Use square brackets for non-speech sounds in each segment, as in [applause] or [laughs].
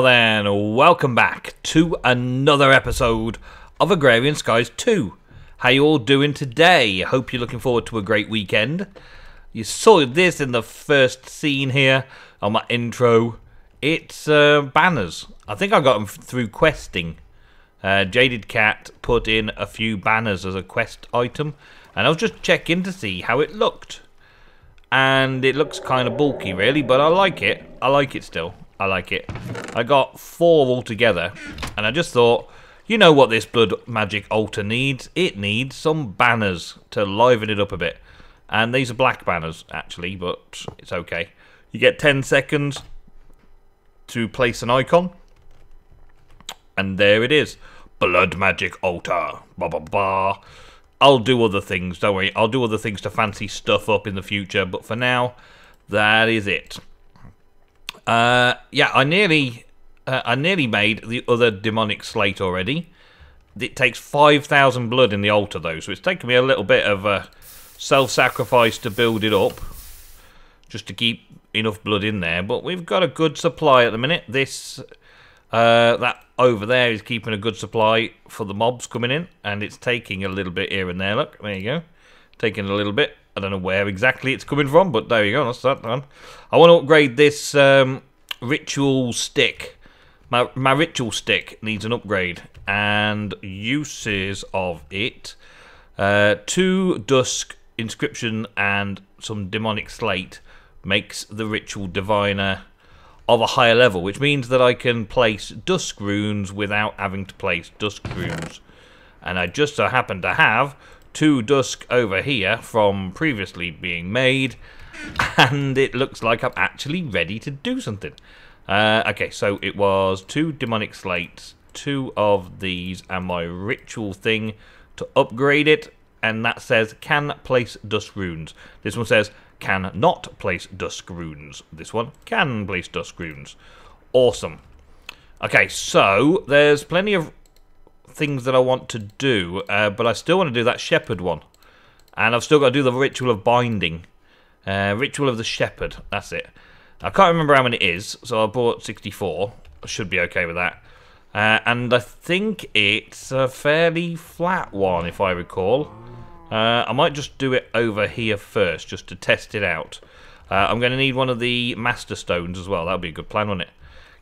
Now then, welcome back to another episode of Agrarian Skies 2. How you all doing today? Hope you're looking forward to a great weekend. You saw this in the first scene here on my intro. It's uh, banners. I think I got them through questing. Uh, Jaded Cat put in a few banners as a quest item, and I was just checking to see how it looked. And it looks kind of bulky, really, but I like it. I like it still. I like it. I got four altogether, and I just thought, you know what this Blood Magic altar needs? It needs some banners to liven it up a bit. And these are black banners, actually, but it's okay. You get 10 seconds to place an icon. And there it is. Blood Magic Altar. Ba ba ba. I'll do other things, don't worry. I'll do other things to fancy stuff up in the future, but for now, that is it. Uh, yeah, I nearly, uh, I nearly made the other demonic slate already. It takes five thousand blood in the altar though, so it's taken me a little bit of uh, self-sacrifice to build it up, just to keep enough blood in there. But we've got a good supply at the minute. This, uh, that over there is keeping a good supply for the mobs coming in, and it's taking a little bit here and there. Look, there you go, taking a little bit. I don't know where exactly it's coming from, but there you go. That's that done. I want to upgrade this um, ritual stick. My, my ritual stick needs an upgrade, and uses of it: uh, two dusk inscription and some demonic slate makes the ritual diviner of a higher level, which means that I can place dusk runes without having to place dusk runes. And I just so happen to have two dusk over here from previously being made and it looks like I'm actually ready to do something. Uh, okay, so it was two demonic slates, two of these, and my ritual thing to upgrade it, and that says can place dusk runes. This one says can not place dusk runes. This one can place dusk runes. Awesome. Okay, so there's plenty of things that I want to do, uh, but I still want to do that shepherd one. And I've still got to do the ritual of binding. Uh, ritual of the shepherd, that's it. I can't remember how many it is, so I bought 64. I should be okay with that. Uh, and I think it's a fairly flat one, if I recall. Uh, I might just do it over here first, just to test it out. Uh, I'm going to need one of the Master Stones as well. That would be a good plan, wouldn't it?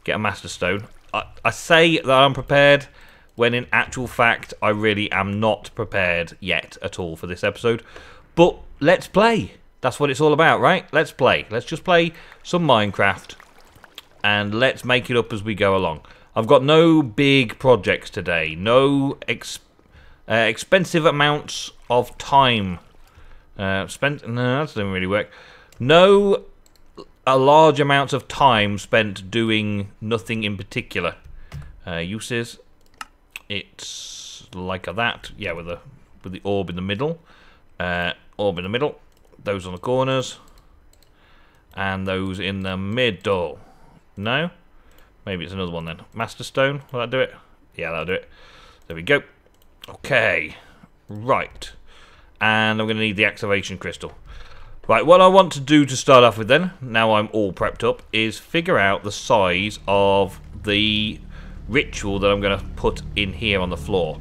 Get a Master Stone. I, I say that I'm prepared when in actual fact I really am not prepared yet at all for this episode. But let's play. That's what it's all about, right? Let's play. Let's just play some Minecraft and let's make it up as we go along. I've got no big projects today, no ex uh, expensive amounts of time uh, spent. No, that doesn't really work. No a large amounts of time spent doing nothing in particular. Uh, uses it's like that, yeah, with the with the orb in the middle, uh, orb in the middle, those on the corners, and those in the middle. No, maybe it's another one then. Master Stone, will that do it? Yeah, that'll do it. There we go. Okay, right, and I'm going to need the activation crystal. Right, what I want to do to start off with then, now I'm all prepped up, is figure out the size of the ritual that I'm going to put in here on the floor.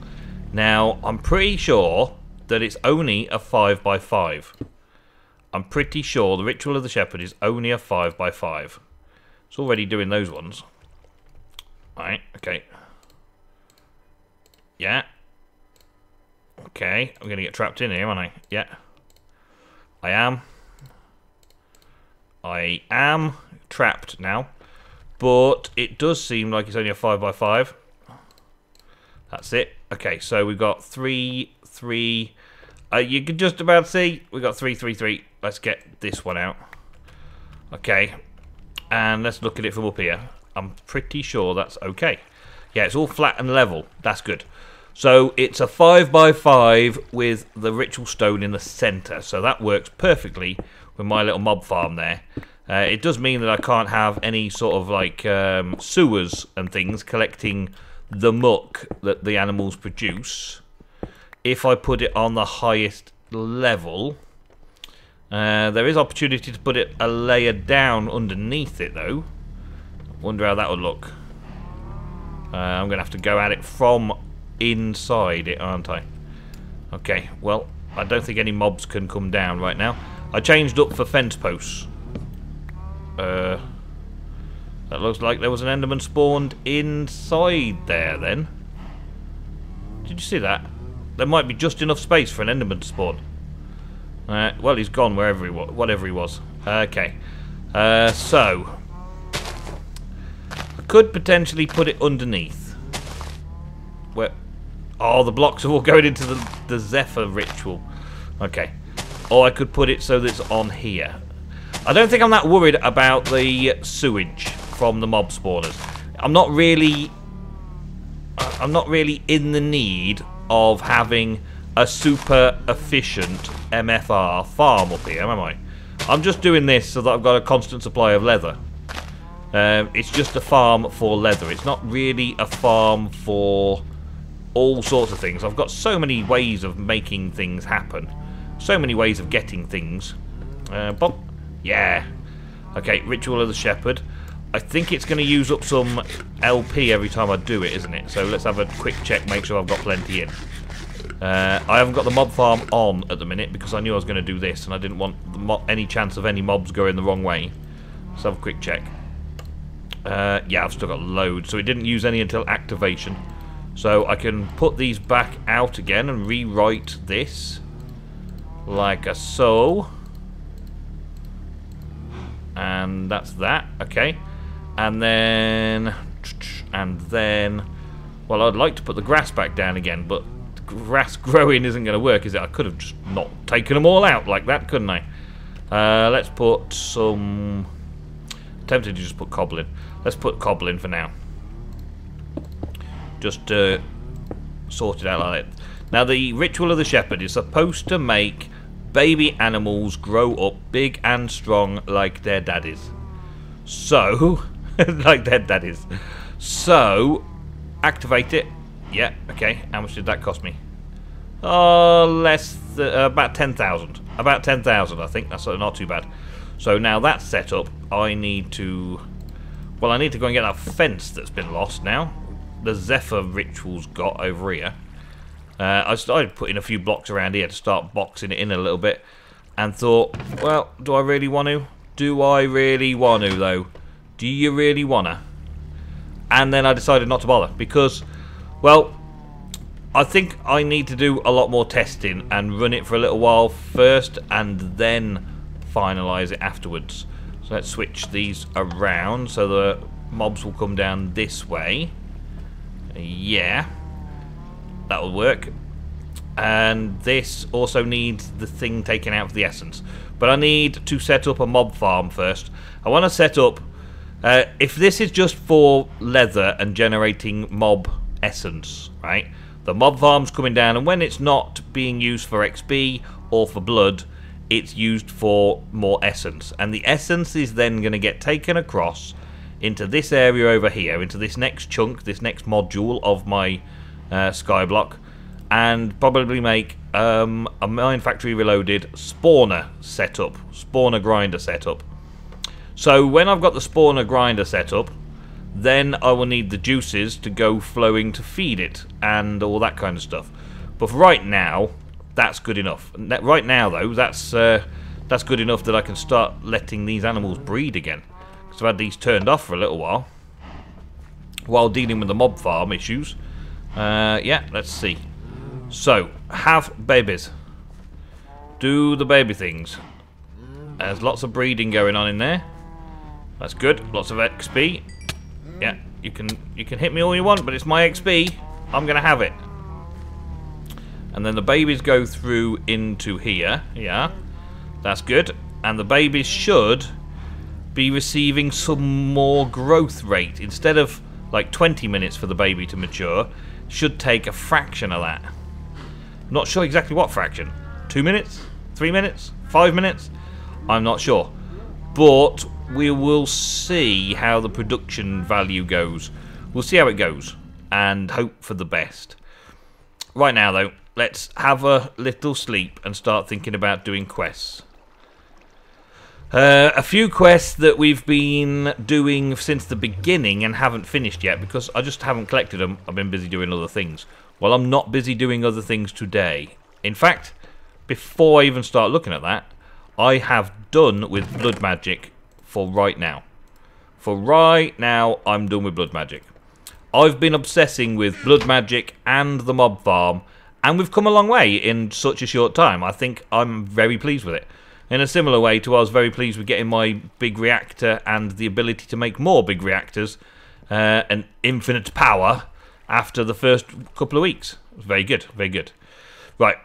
Now, I'm pretty sure that it's only a 5 by 5 I'm pretty sure the Ritual of the Shepherd is only a 5 by 5 It's already doing those ones. Right, okay. Yeah. Okay, I'm going to get trapped in here, aren't I? Yeah. I am. I am trapped now. But it does seem like it's only a 5 by 5 That's it. Okay, so we've got 3, 3. Uh, you can just about see we've got 3, 3, 3. Let's get this one out. Okay. And let's look at it from up here. I'm pretty sure that's okay. Yeah, it's all flat and level. That's good. So it's a 5 by 5 with the ritual stone in the centre. So that works perfectly with my little mob farm there. Uh, it does mean that I can't have any sort of like um, sewers and things collecting the muck that the animals produce. If I put it on the highest level, uh, there is opportunity to put it a layer down underneath it though. Wonder how that would look. Uh, I'm going to have to go at it from inside it, aren't I? Okay, well, I don't think any mobs can come down right now. I changed up for fence posts. Uh, that looks like there was an Enderman spawned inside there then. Did you see that? There might be just enough space for an Enderman to spawn. Uh, well, he's gone wherever he was, whatever he was. Okay. Uh, so, I could potentially put it underneath. Where? Oh, the blocks are all [laughs] going into the, the Zephyr ritual. Okay. Or I could put it so that it's on here. I don't think I'm that worried about the sewage from the mob spawners. I'm not really... I'm not really in the need of having a super efficient MFR farm up here, am I? I'm just doing this so that I've got a constant supply of leather. Um, it's just a farm for leather. It's not really a farm for all sorts of things. I've got so many ways of making things happen. So many ways of getting things. Uh, but, yeah. Okay, Ritual of the Shepherd. I think it's going to use up some LP every time I do it, isn't it? So let's have a quick check, make sure I've got plenty in. Uh, I haven't got the mob farm on at the minute because I knew I was going to do this and I didn't want any chance of any mobs going the wrong way. Let's have a quick check. Uh, yeah, I've still got loads, so it didn't use any until activation. So I can put these back out again and rewrite this like a so. And that's that, okay. And then, and then, well, I'd like to put the grass back down again, but grass [laughs] growing isn't going to work, is it? I could have just not taken them all out like that, couldn't I? Uh, let's put some... tempted to just put cobble in. Let's put cobble in for now just uh, it out like that. Now, the ritual of the shepherd is supposed to make baby animals grow up big and strong like their daddies. So, [laughs] like their daddies. So, activate it. Yeah, okay. How much did that cost me? Oh, less, uh, about 10,000. About 10,000, I think. That's not too bad. So now that's set up, I need to... Well, I need to go and get that fence that's been lost now the Zephyr rituals got over here. Uh, I started putting a few blocks around here to start boxing it in a little bit and thought, well, do I really want to? Do I really want to, though? Do you really want to? And then I decided not to bother because, well, I think I need to do a lot more testing and run it for a little while first and then finalise it afterwards. So let's switch these around so the mobs will come down this way. Yeah. That'll work. And this also needs the thing taken out of the essence. But I need to set up a mob farm first. I want to set up... Uh, if this is just for leather and generating mob essence, right? The mob farm's coming down, and when it's not being used for XP or for blood, it's used for more essence. And the essence is then going to get taken across into this area over here, into this next chunk, this next module of my uh, skyblock, and probably make um, a Mine Factory Reloaded spawner setup, spawner grinder setup. So when I've got the spawner grinder set up, then I will need the juices to go flowing to feed it and all that kind of stuff. But right now, that's good enough. Right now, though, that's uh, that's good enough that I can start letting these animals breed again. Because I've had these turned off for a little while. While dealing with the mob farm issues. Uh, yeah, let's see. So, have babies. Do the baby things. There's lots of breeding going on in there. That's good. Lots of XP. Yeah, you can you can hit me all you want, but it's my XP. I'm gonna have it. And then the babies go through into here. Yeah, that's good. And the babies should be receiving some more growth rate. Instead of like 20 minutes for the baby to mature, should take a fraction of that. Not sure exactly what fraction. Two minutes? Three minutes? Five minutes? I'm not sure. But we will see how the production value goes. We'll see how it goes and hope for the best. Right now, though, let's have a little sleep and start thinking about doing quests. Uh, a few quests that we've been doing since the beginning and haven't finished yet because I just haven't collected them. I've been busy doing other things. Well, I'm not busy doing other things today. In fact, before I even start looking at that, I have done with blood magic for right now. For right now, I'm done with blood magic. I've been obsessing with blood magic and the mob farm, and we've come a long way in such a short time. I think I'm very pleased with it. In a similar way to I was very pleased with getting my big reactor and the ability to make more big reactors uh, and infinite power after the first couple of weeks. Very good, very good. Right,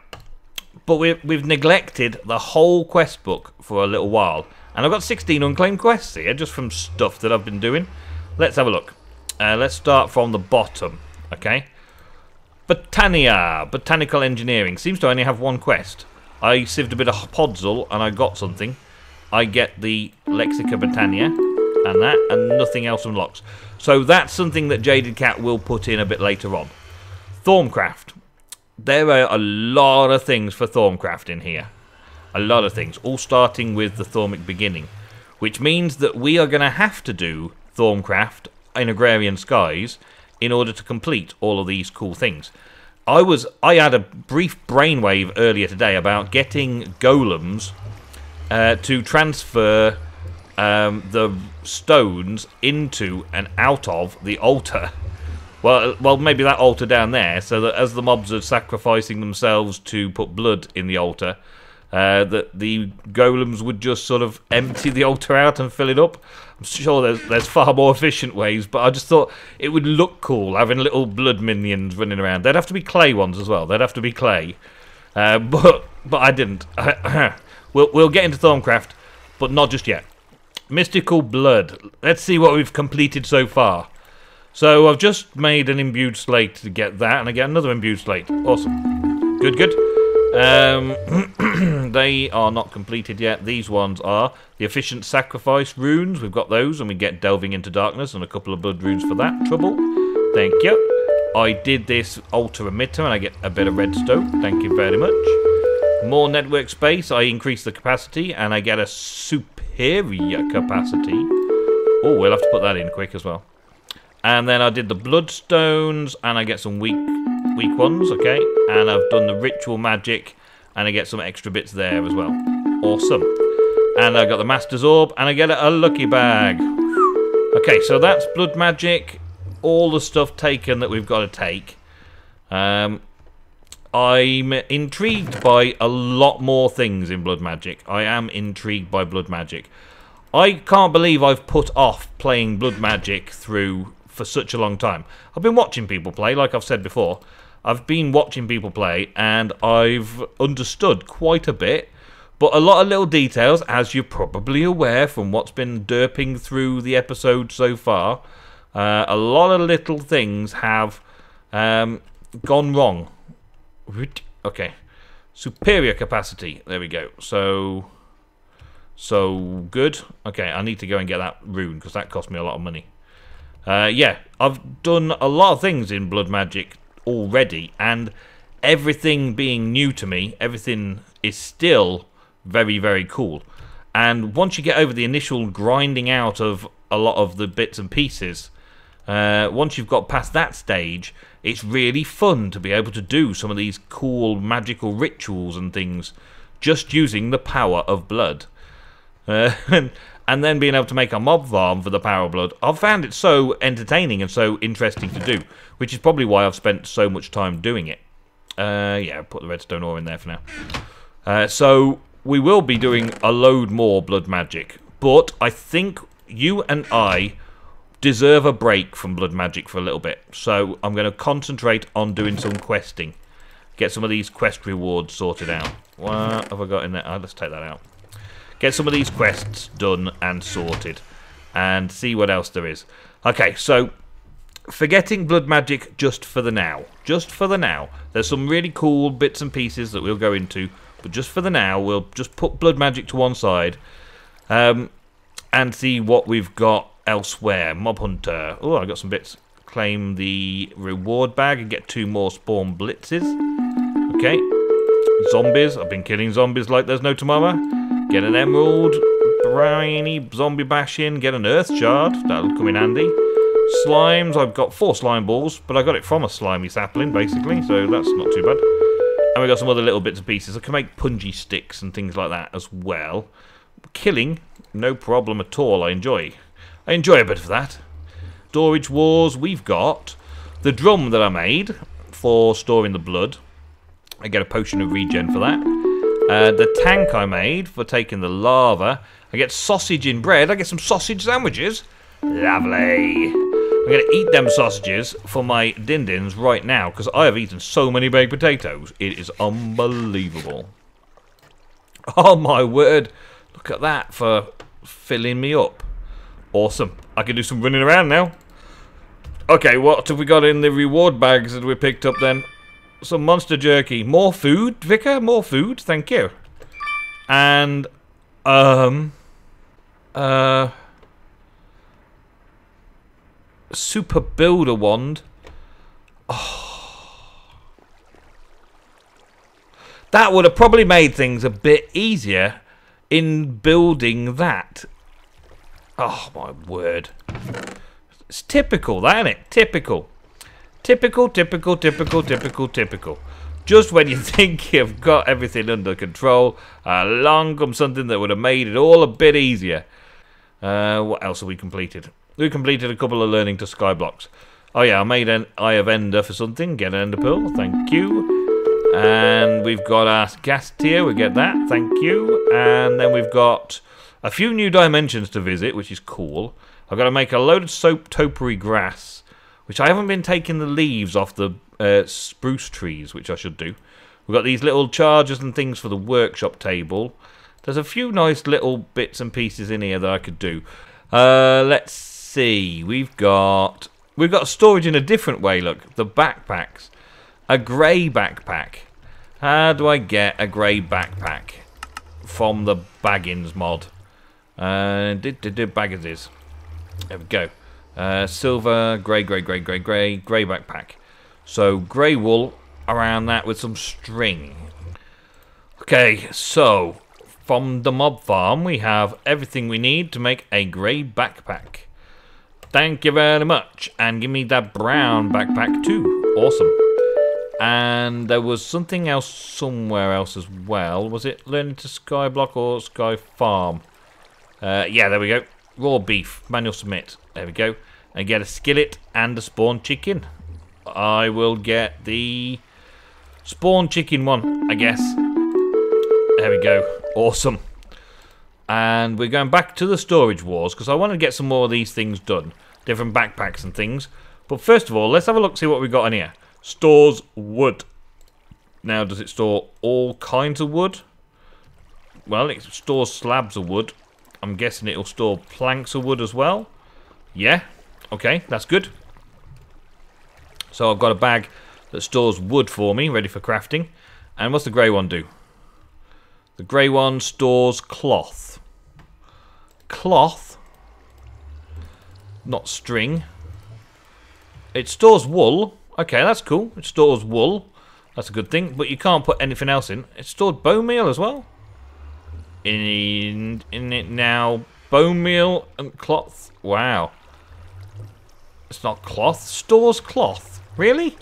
but we've, we've neglected the whole quest book for a little while. And I've got 16 unclaimed quests here, just from stuff that I've been doing. Let's have a look. Uh, let's start from the bottom, okay? Botania, Botanical Engineering, seems to only have one quest. I sieved a bit of Podzol and I got something. I get the Lexica Botania and that, and nothing else unlocks. So that's something that Jaded Cat will put in a bit later on. Thaumcraft. There are a lot of things for Thaumcraft in here. A lot of things, all starting with the Thaumic beginning. Which means that we are going to have to do Thaumcraft in Agrarian Skies in order to complete all of these cool things. I was I had a brief brainwave earlier today about getting golems uh, to transfer um, the stones into and out of the altar. Well, well, maybe that altar down there, so that as the mobs are sacrificing themselves to put blood in the altar, uh, that the golems would just sort of empty the altar out and fill it up. I'm sure there's there's far more efficient ways, but I just thought it would look cool having little blood minions running around. They'd have to be clay ones as well. They'd have to be clay, uh, [laughs] but but I didn't. [coughs] we'll we'll get into Thaumcraft, but not just yet. Mystical blood. Let's see what we've completed so far. So I've just made an imbued slate to get that, and I get another imbued slate. Awesome. Good, good. Um, [clears throat] they are not completed yet. These ones are the efficient sacrifice runes. We've got those, and we get delving into darkness and a couple of blood runes for that trouble. Thank you. I did this altar emitter, and I get a bit of redstone. Thank you very much. More network space. I increase the capacity, and I get a superior capacity. Oh, we'll have to put that in quick as well. And then I did the bloodstones, and I get some weak weak ones, okay? And I've done the ritual magic, and I get some extra bits there as well. Awesome. And I've got the Master's Orb, and I get a lucky bag. Okay, so that's blood magic. All the stuff taken that we've got to take. Um, I'm intrigued by a lot more things in blood magic. I am intrigued by blood magic. I can't believe I've put off playing blood magic through for such a long time. I've been watching people play, like I've said before, I've been watching people play and I've understood quite a bit, but a lot of little details, as you're probably aware from what's been derping through the episode so far, uh, a lot of little things have um, gone wrong. Okay, superior capacity. There we go. So, so good. Okay, I need to go and get that rune because that cost me a lot of money. Uh, yeah, I've done a lot of things in Blood Magic already, and everything being new to me, everything is still very, very cool. And once you get over the initial grinding out of a lot of the bits and pieces, uh, once you've got past that stage, it's really fun to be able to do some of these cool magical rituals and things just using the power of blood. Uh, [laughs] and, and then being able to make a mob farm for the power blood. I've found it so entertaining and so interesting to do, which is probably why I've spent so much time doing it. Uh, yeah, put the redstone ore in there for now. Uh, so we will be doing a load more blood magic, but I think you and I deserve a break from blood magic for a little bit. So I'm going to concentrate on doing some questing. Get some of these quest rewards sorted out. What have I got in there? Oh, let's take that out get some of these quests done and sorted and see what else there is. Okay, so forgetting blood magic just for the now. Just for the now. There's some really cool bits and pieces that we'll go into, but just for the now, we'll just put blood magic to one side um, and see what we've got elsewhere. Mob Hunter. Oh, I got some bits. Claim the reward bag and get two more spawn blitzes. Okay. Zombies. I've been killing zombies like there's no tomorrow. Get an emerald rainy zombie bash in, get an earth shard. That'll come in handy. Slimes, I've got four slime balls, but I got it from a slimy sapling, basically, so that's not too bad. And we got some other little bits and pieces. I can make punji sticks and things like that as well. Killing, no problem at all. I enjoy. I enjoy a bit of that. Storage wars, we've got the drum that I made for storing the blood. I get a potion of regen for that. Uh, the tank I made for taking the lava. I get sausage in bread. I get some sausage sandwiches. Lovely. I'm going to eat them sausages for my din-dins right now because I have eaten so many baked potatoes. It is unbelievable. Oh my word. Look at that for filling me up. Awesome. I can do some running around now. Okay, what have we got in the reward bags that we picked up then? Some monster jerky. More food, Vicar? More food? Thank you. And, um... Uh super builder wand. Oh. That would have probably made things a bit easier in building that. Oh my word. It's typical, that isn't it? Typical. Typical, typical, typical, typical, typical. Just when you [laughs] think you've got everything under control, along comes something that would have made it all a bit easier. Uh, what else have we completed? We completed a couple of learning to skyblocks. Oh yeah, I made an Eye of Ender for something. Get an Ender Pearl, thank you. And we've got our gas tier, we get that, thank you. And then we've got a few new dimensions to visit, which is cool. I've got to make a load of soap topiary grass, which I haven't been taking the leaves off the uh, spruce trees, which I should do. We've got these little chargers and things for the workshop table. There's a few nice little bits and pieces in here that I could do. Uh, let's see. We've got we've got storage in a different way. Look, the backpacks, a grey backpack. How do I get a grey backpack from the Baggins mod? Uh, did did did Baggins There we go. Uh, silver, grey, grey, grey, grey, grey, grey backpack. So grey wool around that with some string. Okay, so from the mob farm we have everything we need to make a grey backpack. Thank you very much. And give me that brown backpack too. Awesome. And there was something else somewhere else as well. Was it learning to Skyblock or Sky Farm? Uh, yeah, there we go. Raw beef. Manual submit. There we go. And get a skillet and a spawn chicken. I will get the spawn chicken one, I guess. There we go. Awesome. And we're going back to the storage wars because I want to get some more of these things done. Different backpacks and things. But first of all, let's have a look see what we've got in here. Stores wood. Now, does it store all kinds of wood? Well, it stores slabs of wood. I'm guessing it'll store planks of wood as well. Yeah. Okay, that's good. So I've got a bag that stores wood for me, ready for crafting. And what's the grey one do? The grey one stores cloth. Cloth? Not string. It stores wool. Okay, that's cool. It stores wool. That's a good thing. But you can't put anything else in. It stored bone meal as well. In, in it now. Bone meal and cloth. Wow. It's not cloth. Stores cloth. Really?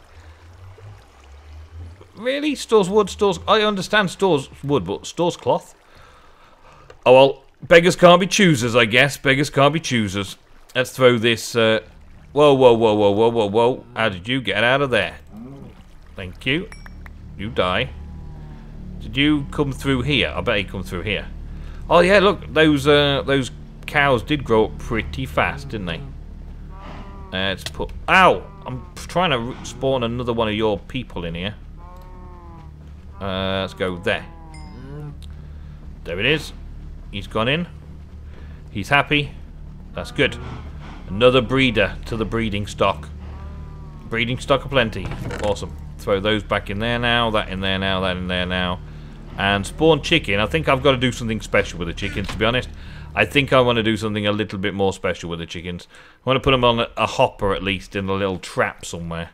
Really? Stores wood, stores... I understand stores wood, but stores cloth? Oh, well, beggars can't be choosers, I guess. Beggars can't be choosers. Let's throw this... Uh... Whoa, whoa, whoa, whoa, whoa, whoa, whoa. How did you get out of there? Thank you. You die. Did you come through here? I bet he come through here. Oh, yeah, look. Those, uh, those cows did grow up pretty fast, didn't they? Uh, let's put... Ow! I'm trying to spawn another one of your people in here. Uh, let's go there. There it is. He's gone in. He's happy. That's good. Another breeder to the breeding stock. Breeding stock aplenty. Awesome. Throw those back in there now. That in there now. That in there now. And spawn chicken. I think I've got to do something special with the chickens, to be honest. I think I want to do something a little bit more special with the chickens. I want to put them on a, hopper at least in a little trap somewhere.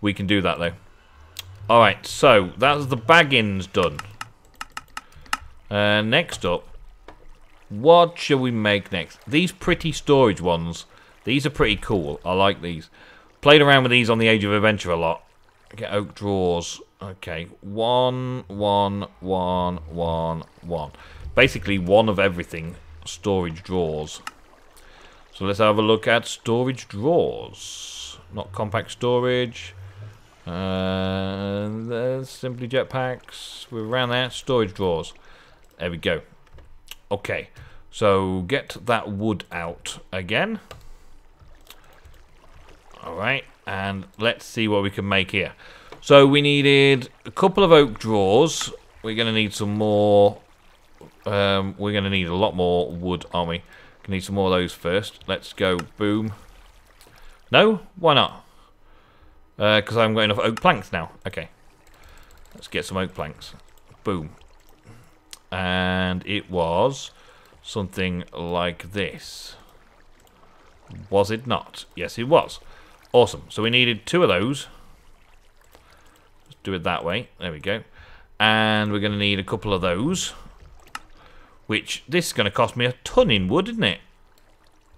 We can do that, though. Alright, so that's the baggins done. Uh, next up, What shall we make next? These pretty storage ones. These are pretty cool. I like these. Played around with these on the Age of Adventure a lot. Get oak drawers. Okay, one, one, one, one, one. Basically, one of everything. Storage drawers. So let's have a look at storage drawers. Not compact storage. Uh, there's simply jetpacks. We're around there. Storage drawers. There we go. Okay. So get that wood out again. Alright. And let's see what we can make here. So we needed a couple of oak drawers. We're going to need some more. Um, we're going to need a lot more wood, aren't we? Need some more of those first. Let's go. Boom. No? Why not? Because uh, I haven't got enough oak planks now. Okay. Let's get some oak planks. Boom. And it was something like this. Was it not? Yes, it was. Awesome. So we needed two of those. Let's do it that way. There we go. And we're going to need a couple of those. Which, this is going to cost me a ton in wood, isn't it?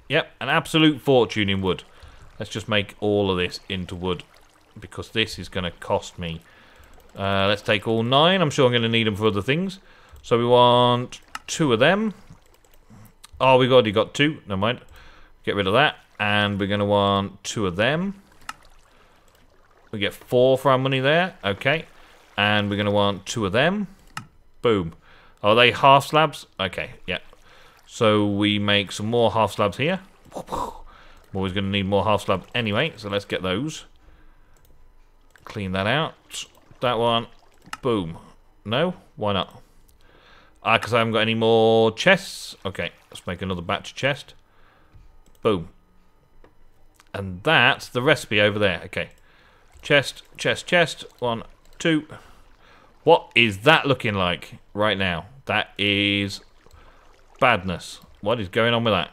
Yep, an absolute fortune in wood. Let's just make all of this into wood. Because this is going to cost me. Uh, let's take all nine. I'm sure I'm going to need them for other things. So we want two of them. Oh, we've already got two. Never mind. Get rid of that. And we're going to want two of them. We get four for our money there. Okay. And we're going to want two of them. Boom. Are they half slabs? Okay, yeah. So we make some more half slabs here. I'm always going to need more half slabs anyway, so let's get those. Clean that out. That one. Boom. No? Why not? Ah, because I haven't got any more chests. Okay, let's make another batch of chest. Boom. And that's the recipe over there. Okay. Chest, chest, chest. One, two. What is that looking like right now? That is badness. What is going on with that?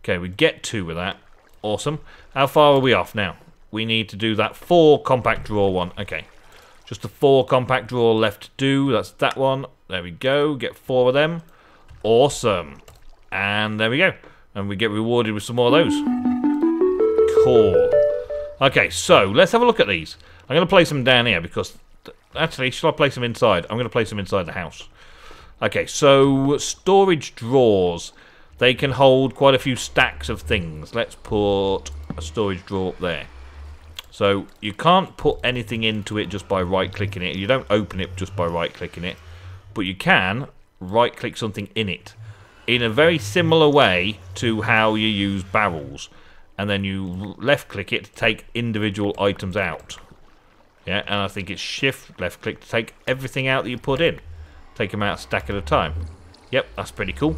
Okay, we get two with that. Awesome. How far are we off now? We need to do that four compact draw one. Okay. Just the four compact draw left to do. That's that one. There we go. Get four of them. Awesome. And there we go. And we get rewarded with some more of those. Cool. Okay, so let's have a look at these. I'm going to place them down here because... Actually, shall I place them inside? I'm going to place them inside the house. Okay, so storage drawers. They can hold quite a few stacks of things. Let's put a storage drawer up there. So you can't put anything into it just by right-clicking it. You don't open it just by right-clicking it. But you can right-click something in it. In a very similar way to how you use barrels. And then you left-click it to take individual items out. Yeah, and I think it's shift left-click to take everything out that you put in. Take them out stack at a time. Yep, that's pretty cool.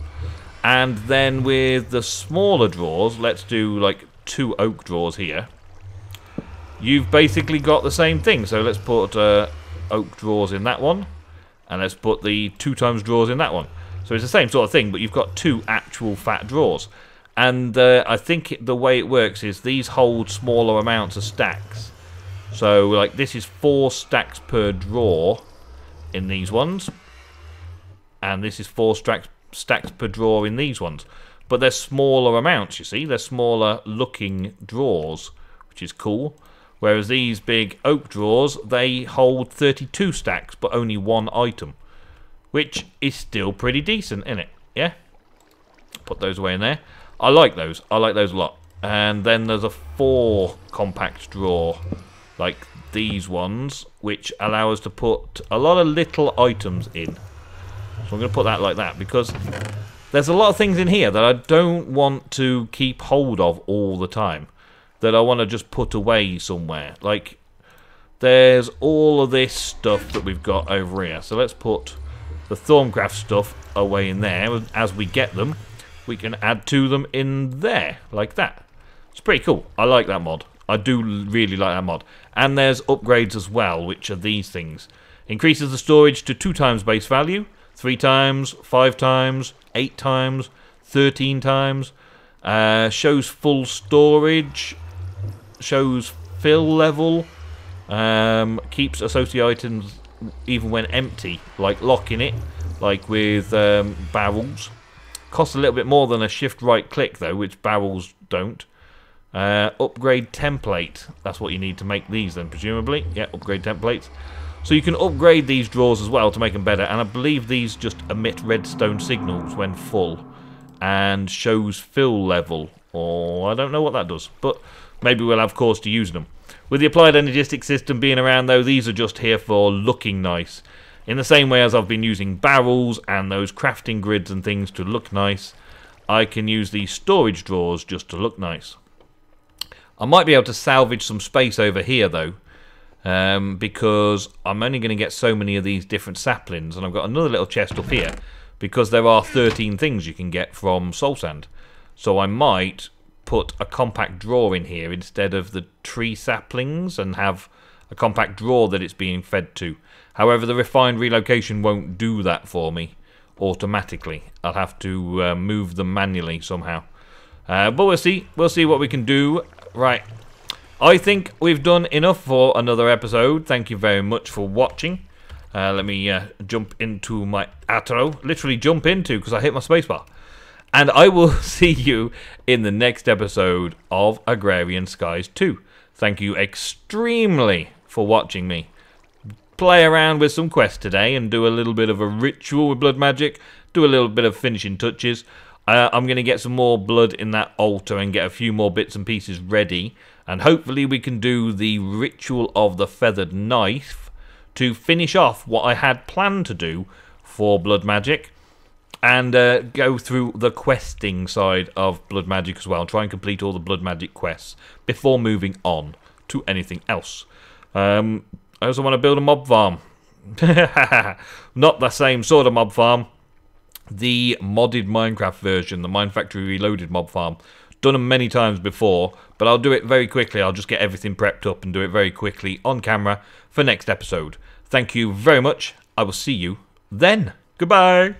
And then with the smaller drawers, let's do like two oak drawers here. You've basically got the same thing. So let's put uh, oak drawers in that one. And let's put the two times drawers in that one. So it's the same sort of thing, but you've got two actual fat drawers. And uh, I think the way it works is these hold smaller amounts of stacks. So like this is four stacks per draw in these ones and this is four stacks, stacks per draw in these ones. But they're smaller amounts, you see. They're smaller looking drawers, which is cool. Whereas these big oak drawers, they hold 32 stacks, but only one item. Which is still pretty decent, isn't it? Yeah? Put those away in there. I like those. I like those a lot. And then there's a four compact drawer, like these ones, which allow us to put a lot of little items in. So I'm going to put that like that because there's a lot of things in here that I don't want to keep hold of all the time. That I want to just put away somewhere. Like, there's all of this stuff that we've got over here. So let's put the Thaumcraft stuff away in there. As we get them, we can add to them in there, like that. It's pretty cool. I like that mod. I do really like that mod. And there's upgrades as well, which are these things. Increases the storage to two times base value three times, five times, eight times, 13 times. Uh, shows full storage, shows fill level, um, keeps associated items even when empty, like locking it, like with um, barrels. Costs a little bit more than a shift right click though, which barrels don't. Uh, upgrade template. That's what you need to make these then, presumably. Yeah, upgrade templates. So you can upgrade these drawers as well to make them better. And I believe these just emit redstone signals when full. And shows fill level. Or I don't know what that does. But maybe we'll have cause to use them. With the applied energistic system being around though, these are just here for looking nice. In the same way as I've been using barrels and those crafting grids and things to look nice, I can use these storage drawers just to look nice. I might be able to salvage some space over here though, um, because I'm only going to get so many of these different saplings, and I've got another little chest up here, because there are 13 things you can get from soul sand. So I might put a compact drawer in here instead of the tree saplings and have a compact drawer that it's being fed to. However, the refined relocation won't do that for me automatically. I'll have to uh, move them manually somehow. Uh, but we'll see. We'll see what we can do. Right. I think we've done enough for another episode. Thank you very much for watching. Uh, let me uh, jump into my outro. Literally jump into because I hit my spacebar. And I will [laughs] see you in the next episode of Agrarian Skies 2. Thank you extremely for watching me play around with some quests today and do a little bit of a ritual with blood magic, do a little bit of finishing touches. Uh, I'm going to get some more blood in that altar and get a few more bits and pieces ready. And hopefully we can do the ritual of the feathered knife to finish off what I had planned to do for blood magic. And uh, go through the questing side of blood magic as well. Try and complete all the blood magic quests before moving on to anything else. Um, I also want to build a mob farm. [laughs] Not the same sort of mob farm. The modded Minecraft version, the Mine Factory Reloaded mob farm. Done them many times before, but I'll do it very quickly. I'll just get everything prepped up and do it very quickly on camera for next episode. Thank you very much. I will see you then. Goodbye.